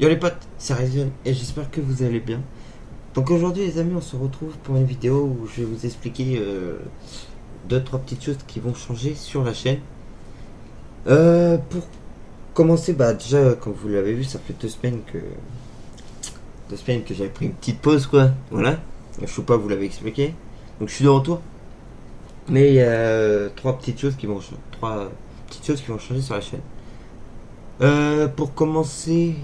Yo les potes, c'est Ryzen et j'espère que vous allez bien. Donc aujourd'hui les amis, on se retrouve pour une vidéo où je vais vous expliquer euh, deux trois petites choses qui vont changer sur la chaîne. Euh, pour commencer, bah déjà comme vous l'avez vu, ça fait deux semaines que deux semaines que j'avais pris une petite pause quoi. Voilà, je sais pas, vous l'avez expliqué. Donc je suis de retour. Mais il y a trois petites choses qui vont trois petites choses qui vont changer sur la chaîne. Euh, pour commencer,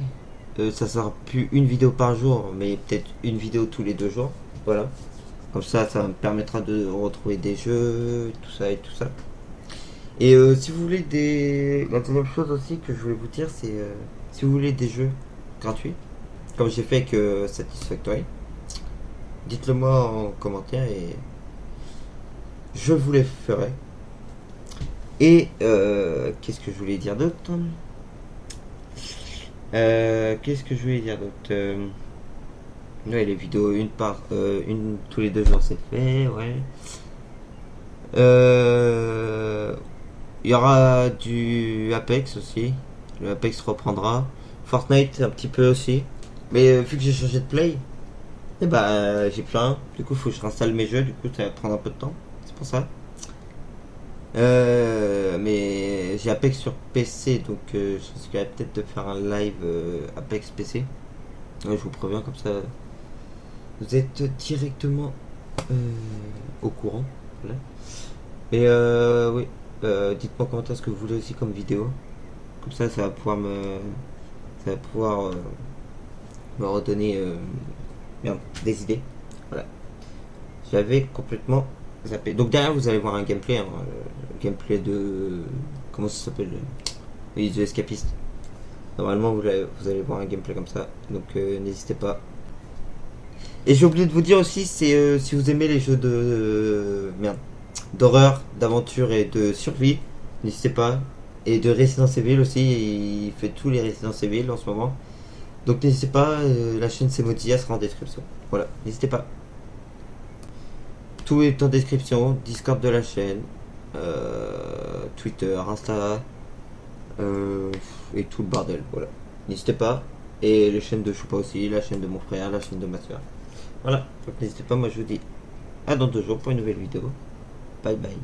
euh, ça sera plus une vidéo par jour, mais peut-être une vidéo tous les deux jours. Voilà. Comme ça, ça me permettra de retrouver des jeux, tout ça et tout ça. Et euh, si vous voulez des... La deuxième chose aussi que je voulais vous dire, c'est euh, si vous voulez des jeux gratuits, comme j'ai fait que Satisfactory, dites-le moi en commentaire et je vous les ferai. Et qu'est-ce que je voulais dire d'autre? Euh, Qu'est-ce que je voulais dire d'autre euh, Ouais, les vidéos, une par euh, une tous les deux jours, c'est fait, ouais. Il y aura du Apex aussi. Le Apex reprendra. Fortnite un petit peu aussi. Mais vu que j'ai changé de play, et eh bah j'ai plein. Du coup, faut que je réinstalle mes jeux. Du coup, ça va prendre un peu de temps. C'est pour ça. Mais j'ai Apex sur PC, donc euh, je risquerais peut-être de faire un live euh, Apex PC. je vous préviens comme ça, vous êtes directement au courant. Et oui, dites-moi comment est-ce que vous voulez aussi comme vidéo. Comme ça, ça va pouvoir me, ça va pouvoir me redonner des idées. Voilà. J'avais complètement donc derrière vous allez voir un gameplay, hein, gameplay de comment ça s'appelle Oui, The Escapist. Normalement vous allez, voir un gameplay comme ça, donc euh, n'hésitez pas. Et j'ai oublié de vous dire aussi, c'est euh, si vous aimez les jeux de merde, d'horreur, d'aventure et de survie, n'hésitez pas. Et de Resident Evil aussi, il fait tous les Resident Evil en ce moment. Donc n'hésitez pas, euh, la chaîne Semodia sera en description. Voilà, n'hésitez pas. Tout est en description, Discord de la chaîne, euh, Twitter, Insta, euh, et tout le bordel, voilà. N'hésitez pas. Et les chaînes de Choupa aussi, la chaîne de mon frère, la chaîne de ma soeur. Voilà, donc n'hésitez pas, moi je vous dis à dans deux jours pour une nouvelle vidéo. Bye bye.